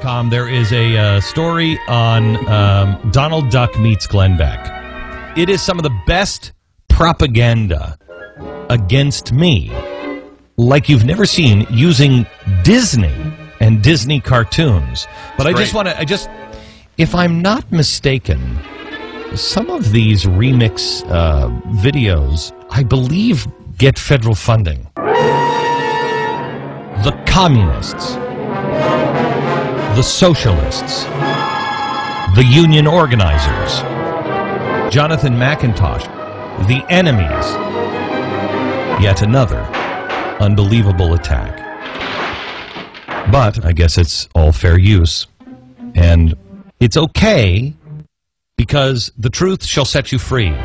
there is a uh, story on um, Donald Duck meets Glenn Beck. It is some of the best propaganda against me, like you've never seen, using Disney and Disney cartoons. But I just want to, I just, if I'm not mistaken, some of these remix uh, videos, I believe, get federal funding. The communists, the socialists, the union organizers, Jonathan McIntosh, the enemies. Yet another unbelievable attack. But I guess it's all fair use. And it's okay because the truth shall set you free.